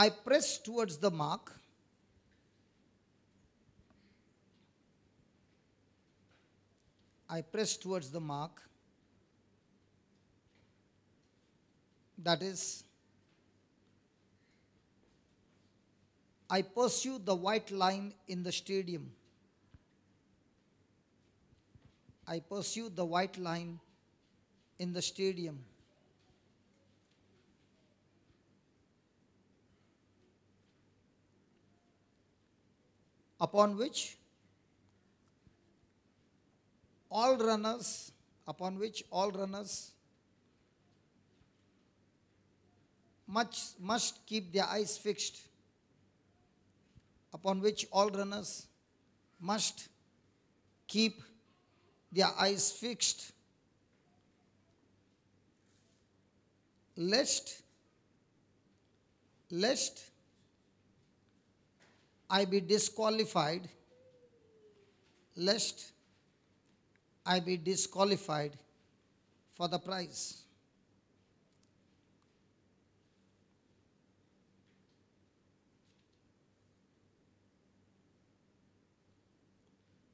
I press towards the mark. I press towards the mark. That is, I pursue the white line in the stadium. I pursue the white line in the stadium. Upon which all runners, upon which all runners much must keep their eyes fixed upon which all runners must keep their eyes fixed lest lest I be disqualified lest I be disqualified for the prize.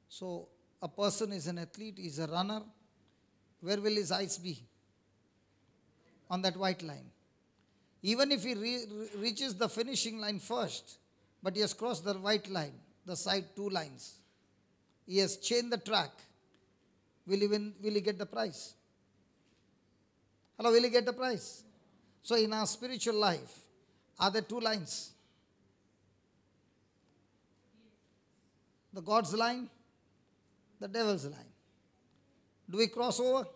So, a person is an athlete, is a runner. Where will his eyes be? On that white line. Even if he re- re- reaches the finishing line first, but he has crossed the white line, the side two lines, he has changed the track, will he, win, will he get the prize? Hello, will he get the prize? So, in our spiritual life, are there two lines? The God's line the devil's line. Do we cross over?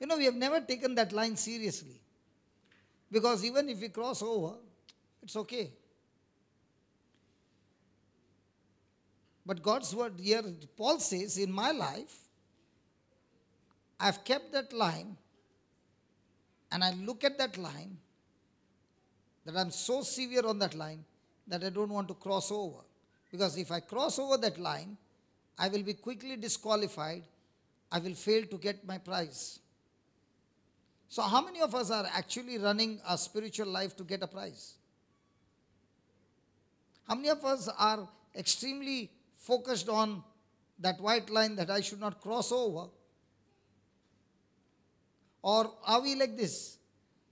You know, we have never taken that line seriously. Because even if we cross over, it's okay. But God's word here, Paul says, in my life, I've kept that line and I look at that line that I'm so severe on that line that I don't want to cross over. Because if I cross over that line, I will be quickly disqualified. I will fail to get my prize. So, how many of us are actually running a spiritual life to get a prize? How many of us are extremely focused on that white line that I should not cross over? Or are we like this?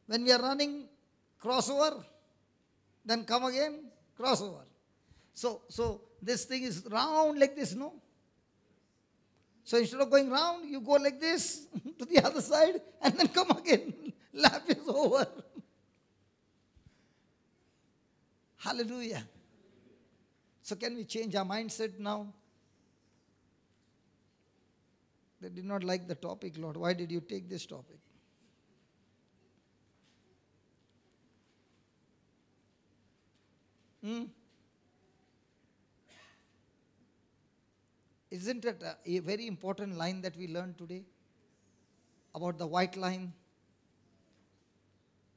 When we are running, crossover, then come again, crossover. So, so this thing is round like this, no? So instead of going round, you go like this to the other side and then come again. Lap is over. Hallelujah. So can we change our mindset now? They did not like the topic, Lord. Why did you take this topic? Hmm? Isn't it a, a very important line that we learned today about the white line?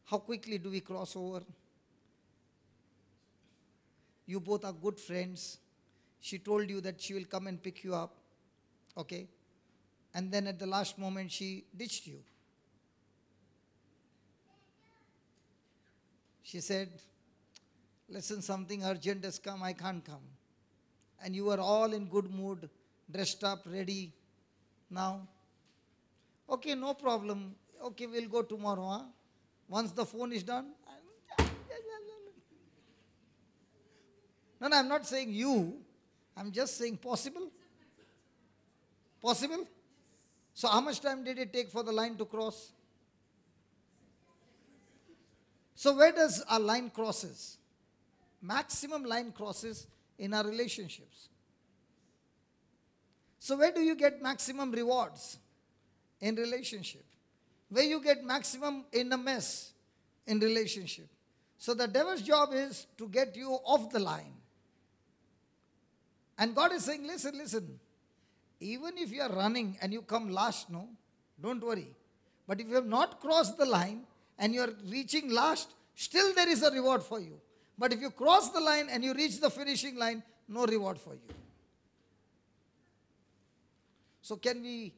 How quickly do we cross over? You both are good friends. She told you that she will come and pick you up. Okay? And then at the last moment, she ditched you. She said, Listen, something urgent has come, I can't come. And you were all in good mood, dressed up, ready. Now, okay, no problem. Okay, we'll go tomorrow. Huh? Once the phone is done. No, no, I'm not saying you. I'm just saying possible. Possible? So, how much time did it take for the line to cross? So, where does our line crosses? Maximum line crosses in our relationships. So, where do you get maximum rewards? In relationship. Where you get maximum in a mess? In relationship. So, the devil's job is to get you off the line. And God is saying, listen, listen. Even if you are running and you come last, no, don't worry. But if you have not crossed the line and you are reaching last, still there is a reward for you. But if you cross the line and you reach the finishing line, no reward for you. So, can we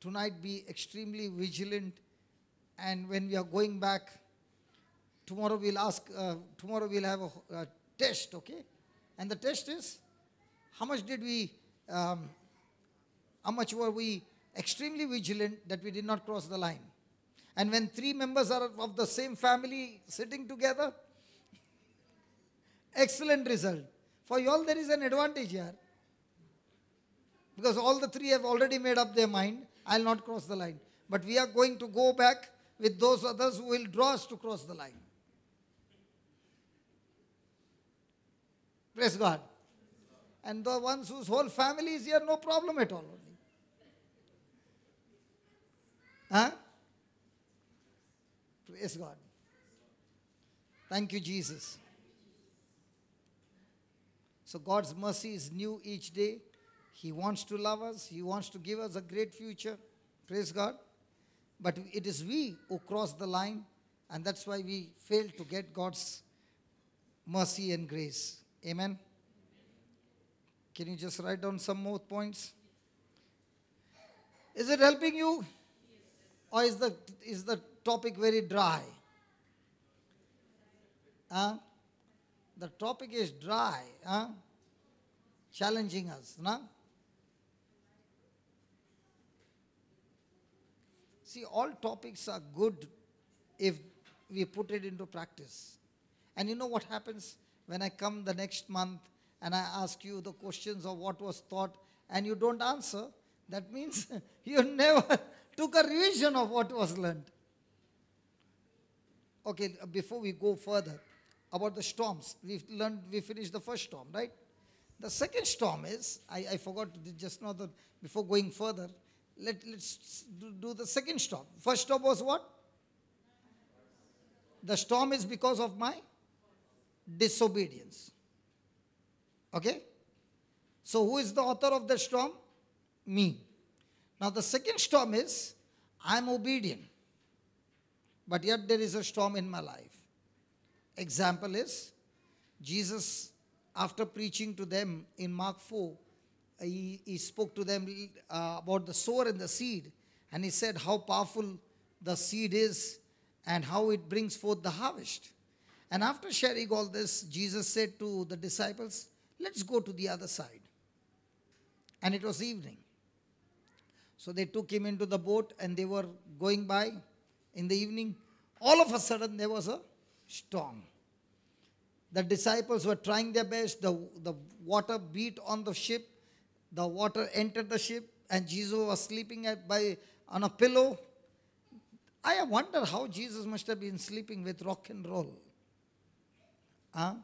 tonight be extremely vigilant? And when we are going back, tomorrow we'll ask, uh, tomorrow we'll have a, a, test, okay? And the test is how much did we, um, how much were we extremely vigilant that we did not cross the line? And when three members are of the same family sitting together, excellent result. For you all, there is an advantage here. Because all the three have already made up their mind, I'll not cross the line. But we are going to go back with those others who will draw us to cross the line. Praise God. And the ones whose whole family is here, no problem at all. Huh? Praise God. Thank you, Jesus. So God's mercy is new each day. He wants to love us, He wants to give us a great future. Praise God. But it is we who cross the line, and that's why we fail to get God's mercy and grace. Amen. Can you just write down some more points? Is it helping you? Or is the, is the topic very dry? Huh? The topic is dry, huh? challenging us. No? See, all topics are good if we put it into practice. And you know what happens when I come the next month and I ask you the questions of what was taught and you don't answer? That means you never took a revision of what was learned. Okay, before we go further, about the storms, we've learned, we finished the first storm, right? The second storm is, I, I forgot just now that before going further, let, let's do, do the second storm. First storm was what? The storm is because of my disobedience. Okay? So, who is the author of the storm? Me. Now, the second storm is I am obedient, but yet there is a storm in my life. Example is Jesus, after preaching to them in Mark 4, he, he spoke to them uh, about the sower and the seed, and he said how powerful the seed is and how it brings forth the harvest. And after sharing all this, Jesus said to the disciples, Let's go to the other side. And it was evening. So they took him into the boat and they were going by in the evening. All of a sudden, there was a storm. The disciples were trying their best. The, the water beat on the ship the water entered the ship and Jesus was sleeping at, by, on a pillow. I wonder how Jesus must have been sleeping with rock and roll. Huh?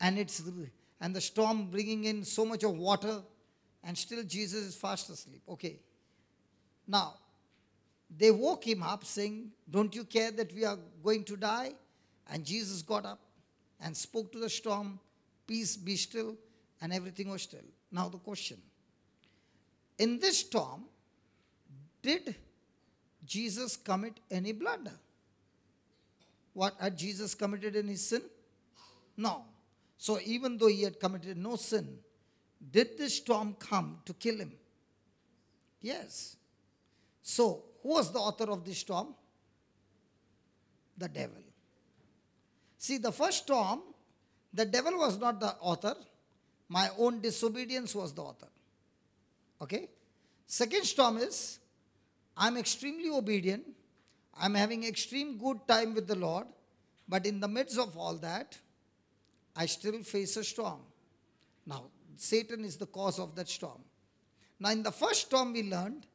And it's and the storm bringing in so much of water, and still Jesus is fast asleep. Okay. Now, they woke him up saying, Don't you care that we are going to die? And Jesus got up and spoke to the storm, Peace, be still, and everything was still. Now, the question in this storm, did Jesus commit any blunder? What had Jesus committed any sin? No. So even though he had committed no sin, did this storm come to kill him? Yes. So who was the author of this storm? The devil. See, the first storm, the devil was not the author. My own disobedience was the author. Okay? Second storm is I'm extremely obedient. I'm having extreme good time with the Lord. But in the midst of all that, I still face a storm. Now, Satan is the cause of that storm. Now, in the first storm, we learned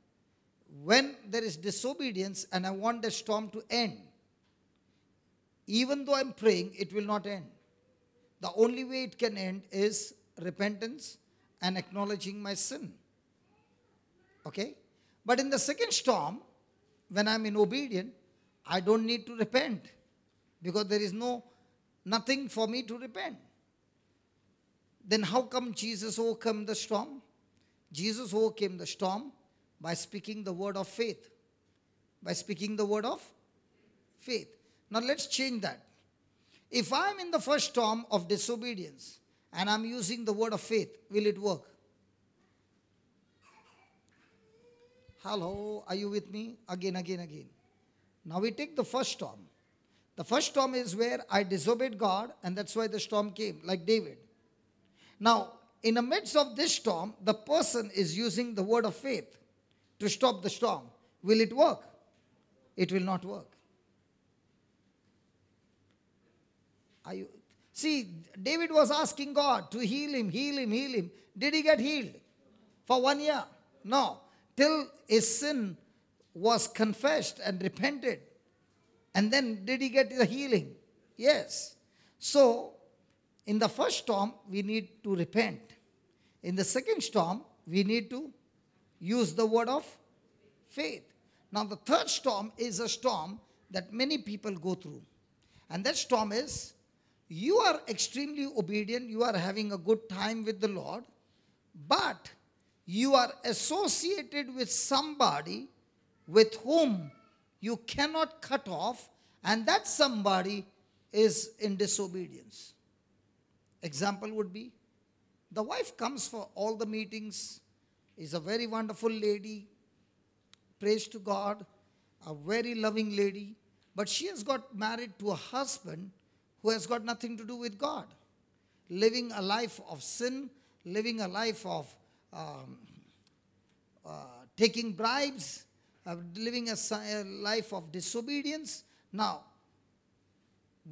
when there is disobedience and I want the storm to end, even though I'm praying, it will not end. The only way it can end is repentance and acknowledging my sin. Okay? But in the second storm, when I'm in obedience, I don't need to repent because there is no nothing for me to repent. Then how come Jesus oh, overcame the storm? Jesus oh, overcame the storm by speaking the word of faith. By speaking the word of faith. Now let's change that. If I'm in the first storm of disobedience and I'm using the word of faith, will it work? Hello, are you with me? Again, again, again. Now we take the first storm. The first storm is where I disobeyed God, and that's why the storm came, like David. Now, in the midst of this storm, the person is using the word of faith to stop the storm. Will it work? It will not work. Are you, see, David was asking God to heal him, heal him, heal him. Did he get healed? For one year? No. Till his sin was confessed and repented. And then did he get the healing? Yes. So, in the first storm, we need to repent. In the second storm, we need to use the word of faith. Now, the third storm is a storm that many people go through. And that storm is you are extremely obedient, you are having a good time with the Lord, but you are associated with somebody with whom you cannot cut off, and that somebody is in disobedience. Example would be the wife comes for all the meetings, is a very wonderful lady, praise to God, a very loving lady, but she has got married to a husband who has got nothing to do with God, living a life of sin, living a life of um, uh, taking bribes, living a, a life of disobedience. Now,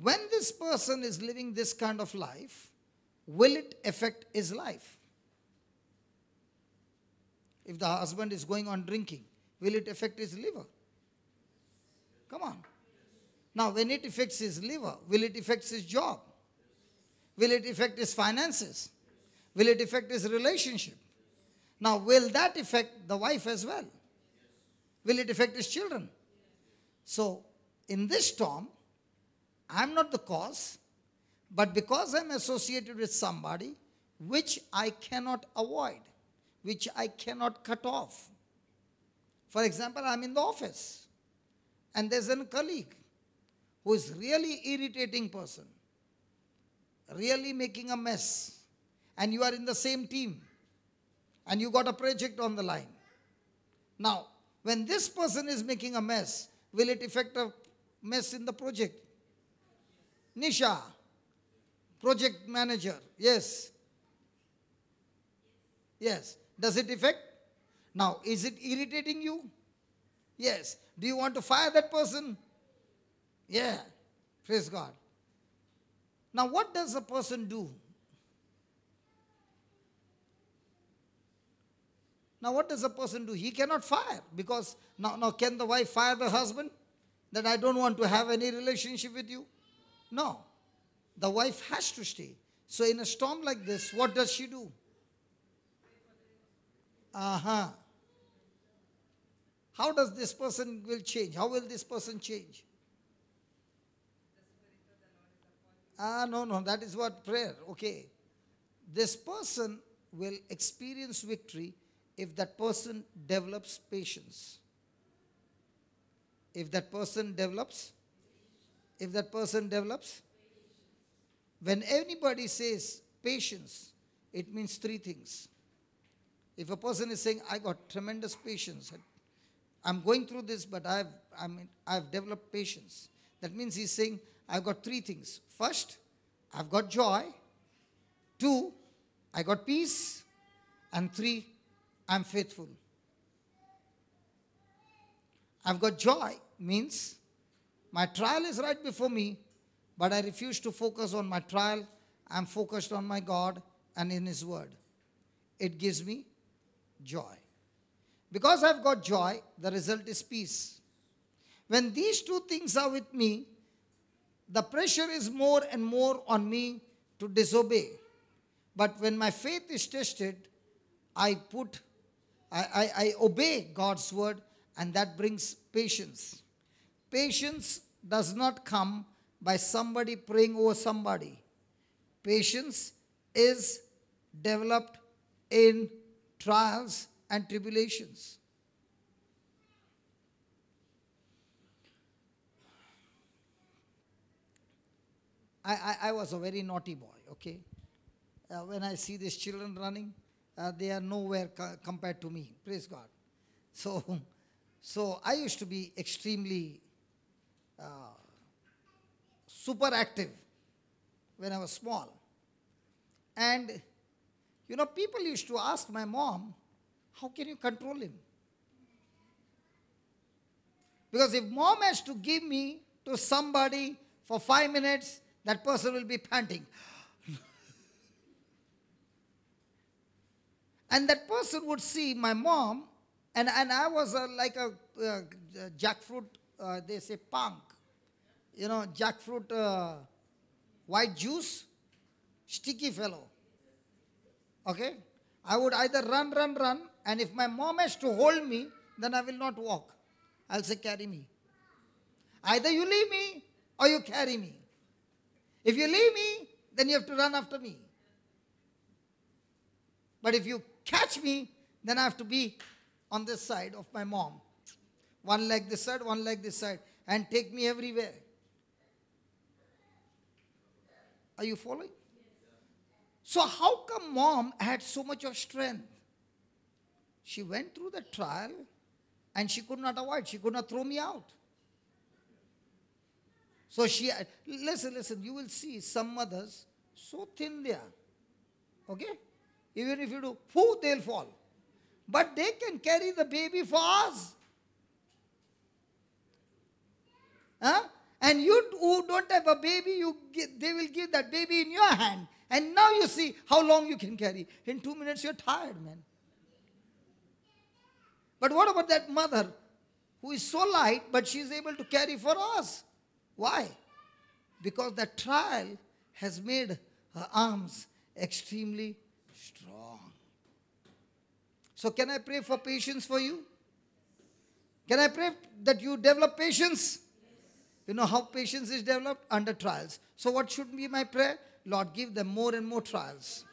when this person is living this kind of life, will it affect his life? If the husband is going on drinking, will it affect his liver? Come on. Now, when it affects his liver, will it affect his job? Will it affect his finances? Will it affect his relationship? Now, will that affect the wife as well? Will it affect his children? So, in this storm, I'm not the cause, but because I'm associated with somebody which I cannot avoid, which I cannot cut off. For example, I'm in the office and there's a colleague who is really irritating person, really making a mess, and you are in the same team and you got a project on the line. Now, when this person is making a mess, will it affect a mess in the project? Nisha, project manager, yes. Yes. Does it affect? Now, is it irritating you? Yes. Do you want to fire that person? Yeah. Praise God. Now, what does a person do? Now, what does a person do? He cannot fire because now, now can the wife fire the husband that I don't want to have any relationship with you? No. The wife has to stay. So, in a storm like this, what does she do? Uh huh. How does this person will change? How will this person change? Ah, no, no, that is what prayer. Okay. This person will experience victory if that person develops patience. If that person develops, if that person develops, when anybody says patience, it means three things. If a person is saying, I got tremendous patience, I'm going through this, but I've, I mean, I've developed patience. That means he's saying, I've got three things. First, I've got joy. Two, I got peace. And three, I'm faithful. I've got joy means my trial is right before me, but I refuse to focus on my trial. I'm focused on my God and in His Word. It gives me joy. Because I've got joy, the result is peace. When these two things are with me, the pressure is more and more on me to disobey. But when my faith is tested, I put I, I, I obey God's word, and that brings patience. Patience does not come by somebody praying over somebody. Patience is developed in trials and tribulations. I, I, I, was a very naughty boy, okay? Uh, when I see these children running, uh, they are nowhere co- compared to me. Praise God. So, so I used to be extremely uh, super active when I was small. And, you know, people used to ask my mom, how can you control him? Because if mom has to give me to somebody for five minutes, that person will be panting. And that person would see my mom, and, and I was like a jackfruit, uh, they say punk. You know, jackfruit uh, white juice, sticky fellow. Okay? I would either run, run, run, and if my mom has to hold me, then I will not walk. I'll say, carry me. Either you leave me or you carry me. If you leave me, then you have to run after me. But if you catch me, then I have to be on this side of my mom. One leg this side, one leg this side, and take me everywhere. Are you following? So, how come mom had so much of strength? She went through the trial and she could not avoid, she could not throw me out. So she, listen, listen, you will see some mothers so thin they are. Okay? Even if you do, who they'll fall. But they can carry the baby for us. Huh? And you who don't have a baby, you get, they will give that baby in your hand. And now you see how long you can carry. In two minutes, you're tired, man. But what about that mother who is so light, but she's able to carry for us? Why? Because that trial has made her arms extremely strong. So, can I pray for patience for you? Can I pray that you develop patience? You know how patience is developed? Under trials. So, what should be my prayer? Lord, give them more and more trials.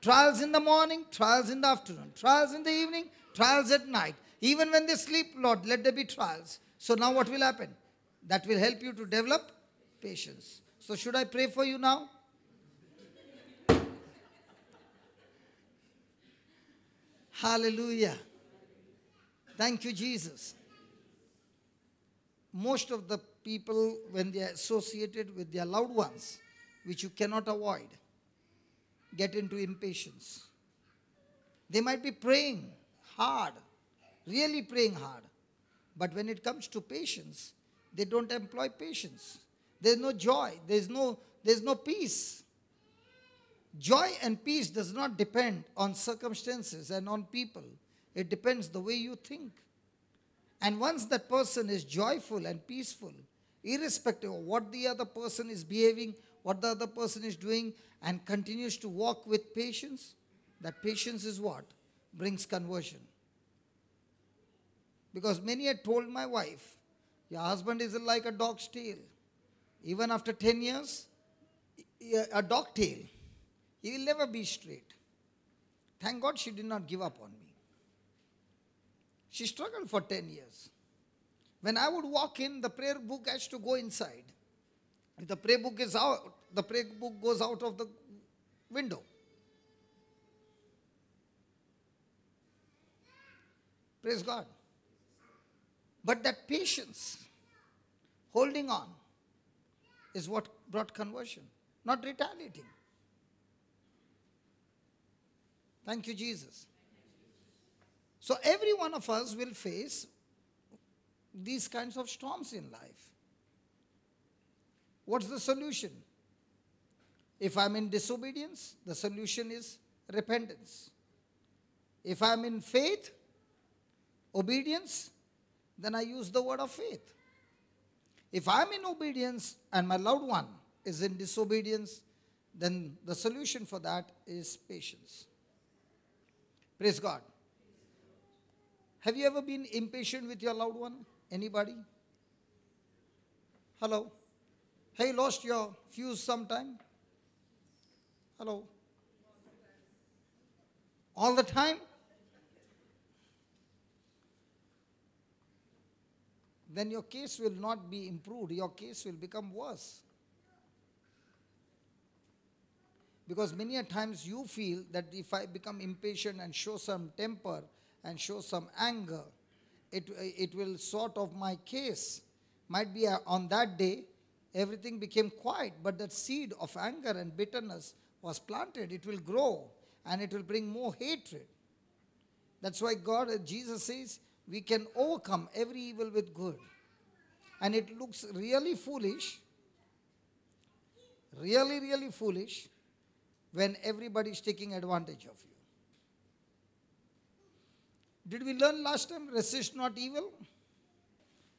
Trials in the morning, trials in the afternoon, trials in the evening, trials at night. Even when they sleep, Lord, let there be trials. So now what will happen? That will help you to develop patience. So should I pray for you now? Hallelujah. Thank you, Jesus. Most of the people, when they are associated with their loved ones, which you cannot avoid, get into impatience. They might be praying, hard, really praying hard. But when it comes to patience, they don't employ patience. There's no joy, there's no, there's no peace. Joy and peace does not depend on circumstances and on people. It depends the way you think. And once that person is joyful and peaceful, irrespective of what the other person is behaving, what the other person is doing, and continues to walk with patience, that patience is what? Brings conversion. Because many had told my wife, Your husband is like a dog's tail. Even after 10 years, a dog tail. He will never be straight. Thank God she did not give up on me. She struggled for 10 years. When I would walk in, the prayer book has to go inside. If the prayer book is out, the prayer book goes out of the window. Praise God. But that patience, holding on, is what brought conversion, not retaliating. Thank you, Jesus. So, every one of us will face these kinds of storms in life. What's the solution? If I'm in disobedience, the solution is repentance. If I'm in faith, obedience, then I use the word of faith. If I'm in obedience and my loved one is in disobedience, then the solution for that is patience. Praise God. Have you ever been impatient with your loved one? Anybody? Hello? Have you lost your fuse sometime? Hello? All the time? then your case will not be improved, your case will become worse. Because many a times you feel that if I become impatient and show some temper and show some anger. It, it will sort of my case. Might be uh, on that day, everything became quiet, but that seed of anger and bitterness was planted. It will grow and it will bring more hatred. That's why God, uh, Jesus says, we can overcome every evil with good. And it looks really foolish, really, really foolish when everybody is taking advantage of you. Did we learn last time, resist not evil?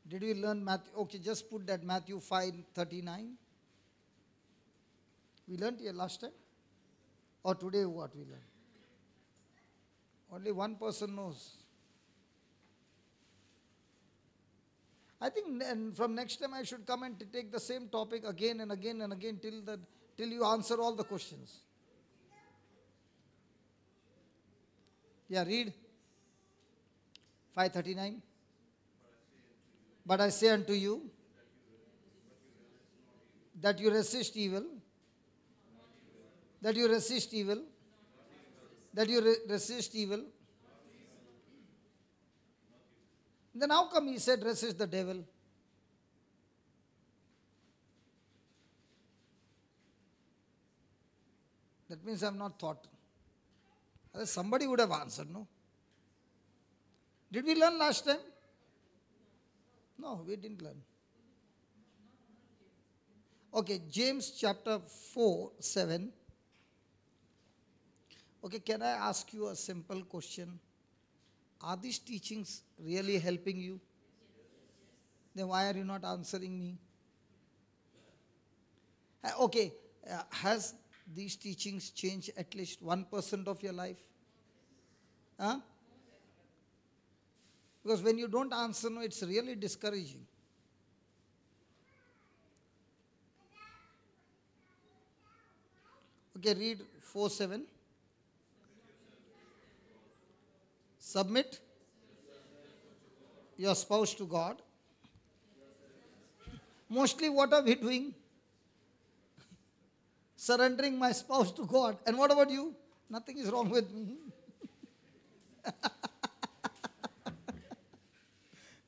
Did we learn Matthew? Okay, just put that Matthew 5 39. We learned here last time? Or today what we learned? Only one person knows. I think from next time I should come and take the same topic again and again and again till the till you answer all the questions. Yeah, read. 539. But I say unto you that you resist evil, that you resist evil, that you re- resist evil. Then how come he said resist the devil? That means I have not thought. Somebody would have answered, no? Did we learn last time? No, we didn't learn. Okay, James chapter 4, 7. Okay, can I ask you a simple question? Are these teachings really helping you? Then why are you not answering me? Uh, okay, uh, has these teachings change at least 1% of your life? Huh? Because when you don't answer no, it's really discouraging. Okay, read 4 7. Submit your spouse to God. Mostly, what are we doing? Surrendering my spouse to God. And what about you? Nothing is wrong with me.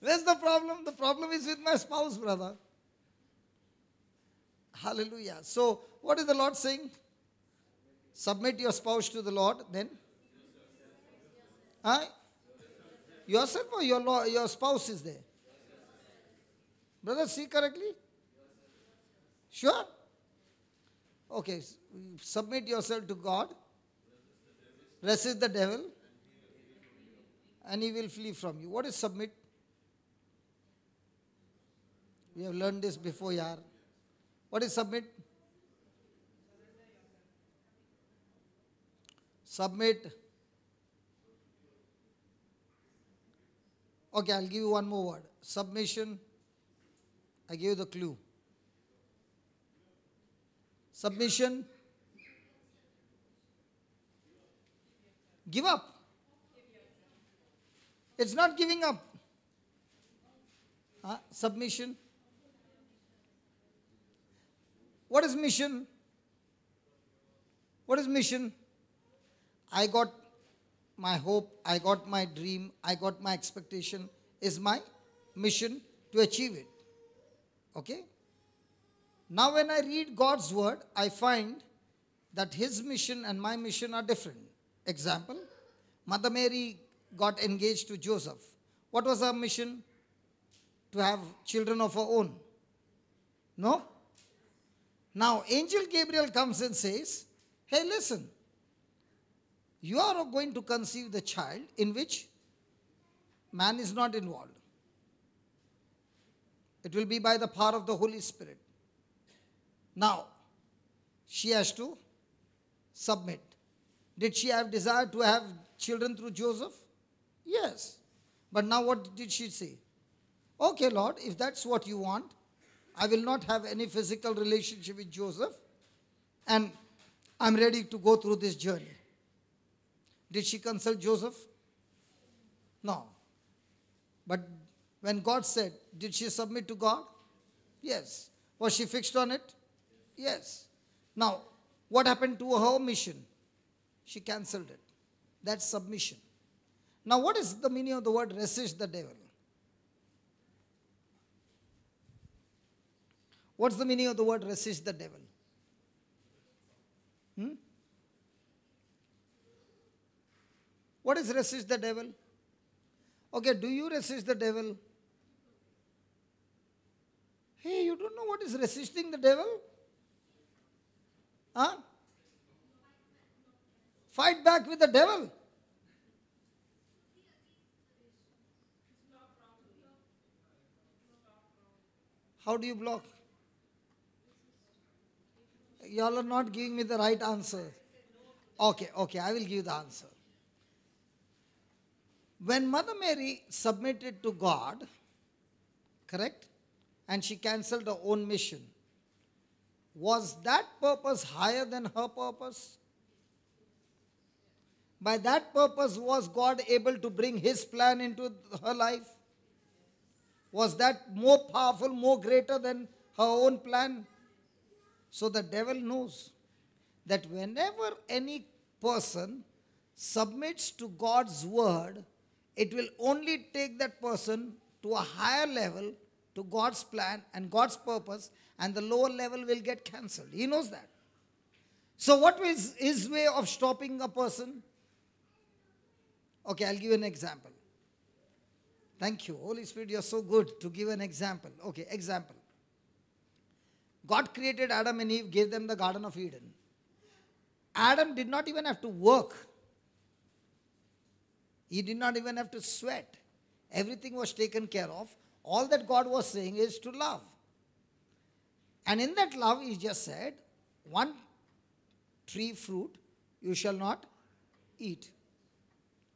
Where's the problem? The problem is with my spouse, brother. Hallelujah. So, what is the Lord saying? Submit your spouse to the Lord, then? Huh? Yourself or your, your spouse is there? Brother, see correctly? Sure? Okay, submit yourself to God, resist the devil, and he will flee from you. What is submit? We have learned this before, yaar. What is submit? Submit. Okay, I'll give you one more word. Submission. I give you the clue. Submission. Give up. It's not giving up. Huh? Submission. What is mission? What is mission? I got my hope, I got my dream, I got my expectation, is my mission to achieve it. Okay? Now, when I read God's word, I find that His mission and my mission are different. Example Mother Mary got engaged to Joseph. What was her mission? To have children of her own. No? Now, angel Gabriel comes and says, Hey, listen, you are going to conceive the child in which man is not involved. It will be by the power of the Holy Spirit. Now, she has to submit. Did she have desire to have children through Joseph? Yes. But now what did she say? Okay, Lord, if that's what you want, I will not have any physical relationship with Joseph, and I'm ready to go through this journey. Did she consult Joseph? No. But when God said, did she submit to God? Yes. Was she fixed on it? Yes. Now, what happened to her mission? She cancelled it. That's submission. Now, what is the meaning of the word resist the devil? What's the meaning of the word resist the devil? Hmm? What is resist the devil? Okay, do you resist the devil? Hey, you don't know what is resisting the devil? Huh? Fight back with the devil. How do you block? Y'all are not giving me the right answer. Okay, okay, I will give you the answer. When Mother Mary submitted to God, correct? And she cancelled her own mission. Was that purpose higher than her purpose? By that purpose, was God able to bring His plan into her life? Was that more powerful, more greater than her own plan? So the devil knows that whenever any person submits to God's word, it will only take that person to a higher level, to God's plan and God's purpose, and the lower level will get cancelled. He knows that. So, what is his way of stopping a person? Okay, I'll give you an example. Thank you. Holy Spirit, you're so good to give an example. Okay, example. God created Adam and Eve, gave them the Garden of Eden. Adam did not even have to work, he did not even have to sweat. Everything was taken care of. All that God was saying is to love. And in that love, He just said, one tree fruit you shall not eat.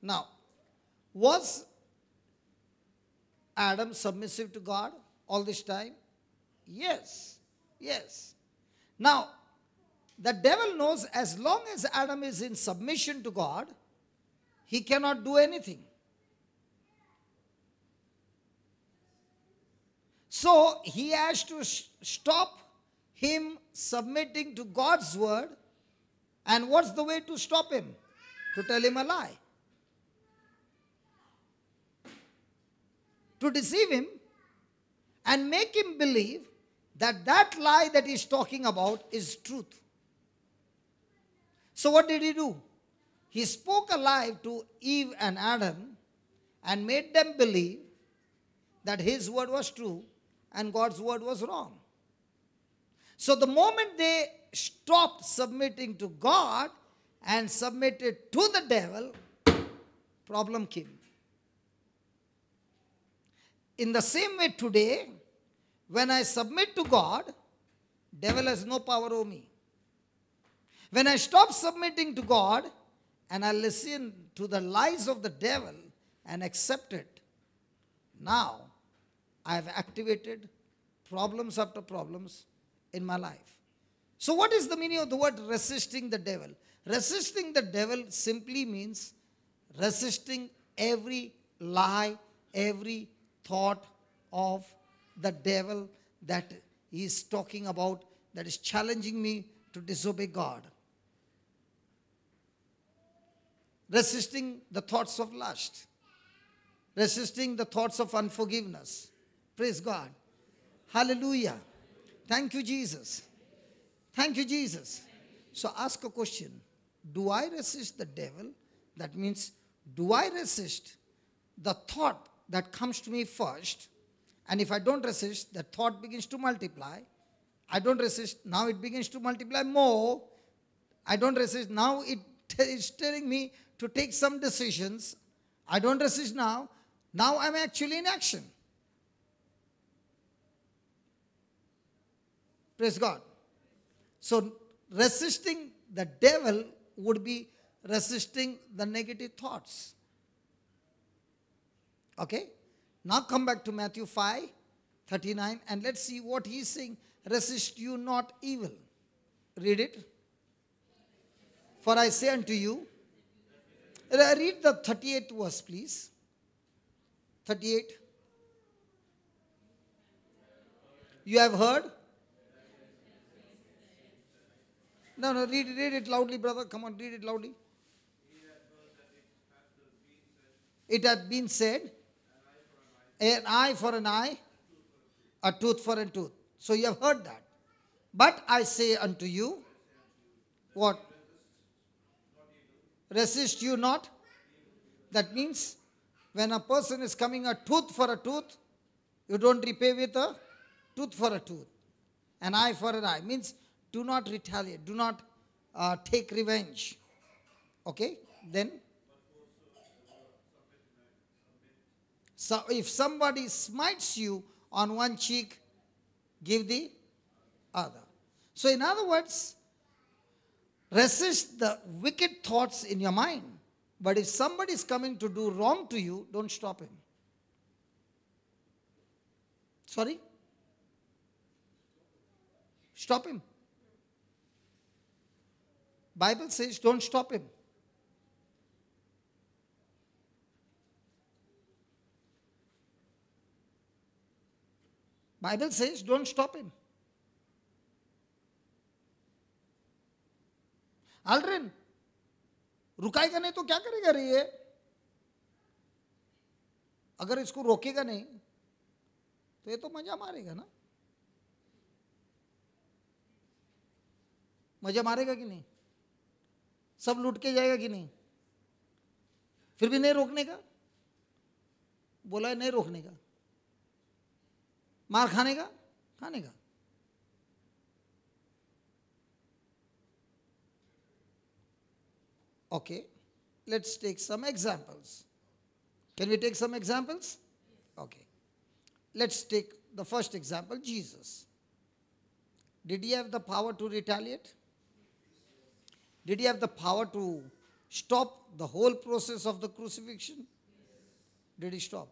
Now, was Adam submissive to God all this time? Yes. Yes. Now, the devil knows as long as Adam is in submission to God, he cannot do anything. So he has to stop him submitting to God's word. And what's the way to stop him? To tell him a lie. To deceive him and make him believe that that lie that he's talking about is truth. So what did he do? He spoke a lie to Eve and Adam and made them believe that his word was true and God's word was wrong. So the moment they stopped submitting to God and submitted to the devil, problem came. In the same way today, when I submit to God, devil has no power over me. When I stop submitting to God and I listen to the lies of the devil and accept it, now I have activated problems after problems in my life. So, what is the meaning of the word resisting the devil? Resisting the devil simply means resisting every lie, every thought of the devil that he is talking about that is challenging me to disobey God. Resisting the thoughts of lust, resisting the thoughts of unforgiveness. Praise God. Hallelujah. Thank you, Jesus. Thank you, Jesus. So ask a question Do I resist the devil? That means, do I resist the thought that comes to me first? And if I don't resist, the thought begins to multiply. I don't resist, now it begins to multiply more. I don't resist, now it is telling me to take some decisions. I don't resist now. Now I'm actually in action. Praise God. So, resisting the devil would be resisting the negative thoughts. Okay? Now come back to Matthew 5 39 and let's see what he's saying. Resist you not evil. Read it. For I say unto you, read the 38th verse, please. 38. You have heard? No, no, read, read it loudly, brother. Come on, read it loudly. it had been said, an eye for an eye, a tooth for a tooth. So you have heard that. But I say unto you, what? Resist you not. That means when a person is coming a tooth for a tooth, you don't repay with a tooth for a tooth. An eye for an eye means do not retaliate, do not uh, take revenge. Okay? Then So if somebody smites you on one cheek, give the other. So, in other words, resist the wicked thoughts in your mind. But if somebody is coming to do wrong to you, don't stop him. Sorry? Stop him. Bible says don't stop him. Bible says don't stop him. Aldrin, रुकाएगा नहीं तो क्या करेगा रे ये अगर इसको रोकेगा नहीं तो ये तो मज़ा मारेगा ना मज़ा मारेगा कि नहीं सब लूट के जाएगा कि नहीं? फिर भी नहीं रोकने का? बोला है नहीं रोकने का। मार खाने का? खाने का। Okay let's take some examples can we take some examples okay let's take the first example Jesus did you have the power to retaliate Did he have the power to stop the whole process of the crucifixion? Did he stop?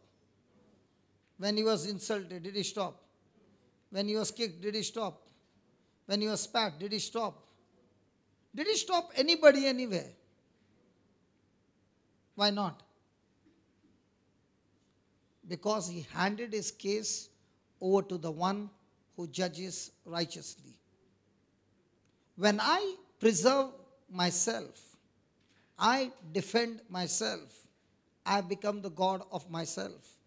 When he was insulted, did he stop? When he was kicked, did he stop? When he was spat, did he stop? Did he stop anybody anywhere? Why not? Because he handed his case over to the one who judges righteously. When I preserve myself, I defend myself, I become the God of myself.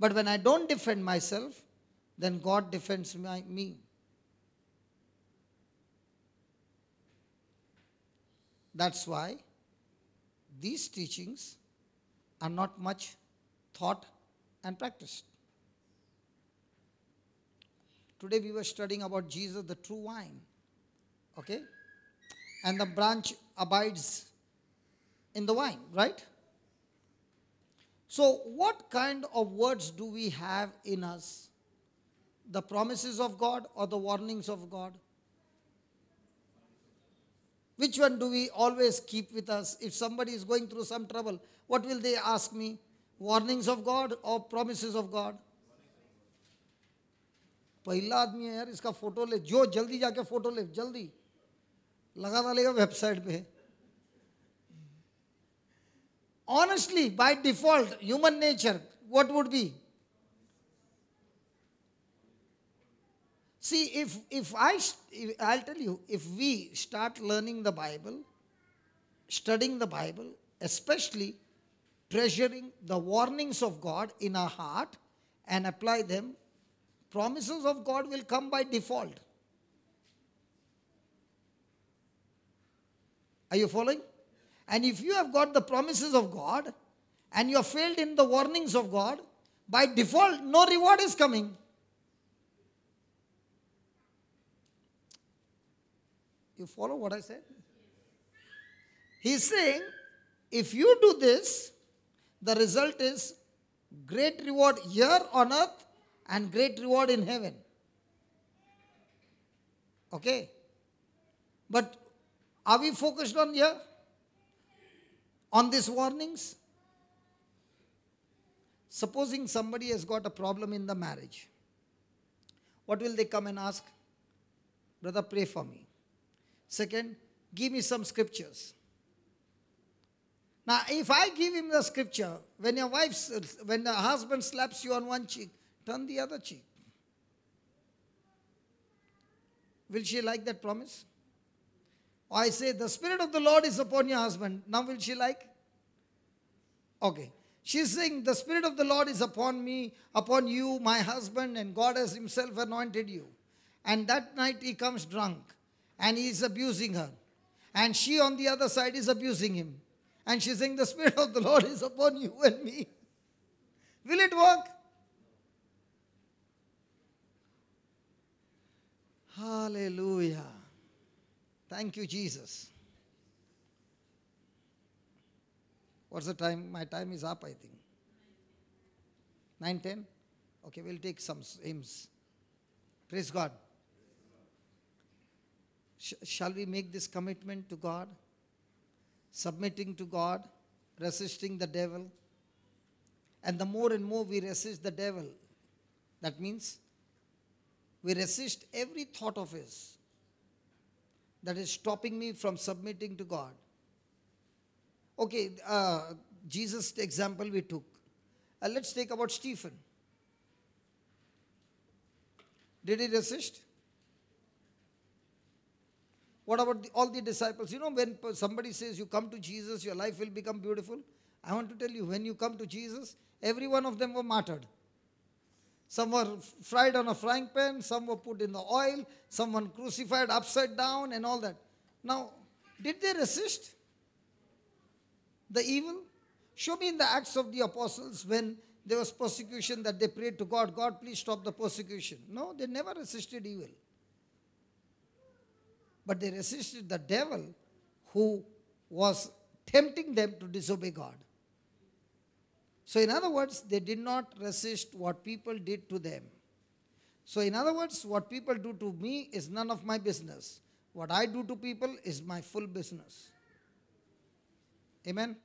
But when I don't defend myself, then God defends my, me. That's why these teachings are not much thought and practiced. Today we were studying about Jesus, the true wine Okay? And the branch abides in the wine, right? So, what kind of words do we have in us? The promises of God or the warnings of God? Which one do we always keep with us? If somebody is going through some trouble, what will they ask me? Warnings of God or promises of God? पहला आदमी है यार इसका photo ले जो जल्दी जाके photo ले जल्दी लगा डालेगा वेबसाइट पे honestly by default human nature what would be See, if, if I, if, I'll tell you, if we start learning the Bible, studying the Bible, especially treasuring the warnings of God in our heart and apply them, promises of God will come by default. Are you following? And if you have got the promises of God and you have failed in the warnings of God, by default, no reward is coming. You follow what I said? He's saying, if you do this, the result is great reward here on earth and great reward in heaven. Okay? But are we focused on here? On these warnings? Supposing somebody has got a problem in the marriage, what will they come and ask? Brother, pray for me. Second, give me some scriptures. Now, if I give him the scripture, when your wife, when the husband slaps you on one cheek, turn the other cheek. Will she like that promise? I say, the Spirit of the Lord is upon your husband. Now, will she like? Okay. She's saying, The Spirit of the Lord is upon me, upon you, my husband, and God has Himself anointed you. And that night he comes drunk and he's abusing her. And she on the other side is abusing him. And she's saying, The Spirit of the Lord is upon you and me. Will it work? Hallelujah. Thank you, Jesus. What's the time? My time is up, I think. 9 10? Okay, we'll take some hymns. Praise God. Sh- shall we make this commitment to God? Submitting to God, resisting the devil. And the more and more we resist the devil, that means we resist every thought of his that is stopping me from submitting to God. Okay, uh, Jesus' example we took. Uh, let's take about Stephen. Did he resist? What about the, all the disciples? You know, when somebody says you come to Jesus, your life will become beautiful. I want to tell you, when you come to Jesus, every one of them were martyred. Some were fried on a frying pan, some were put in the oil, someone crucified upside down, and all that. Now, did they resist the evil? Show me in the Acts of the Apostles when there was persecution that they prayed to God, God, please stop the persecution. No, they never resisted evil. But they resisted the devil who was tempting them to disobey God. So, in other words, they did not resist what people did to them. So, in other words, what people do to me is none of my business. What I do to people is my full business. Amen.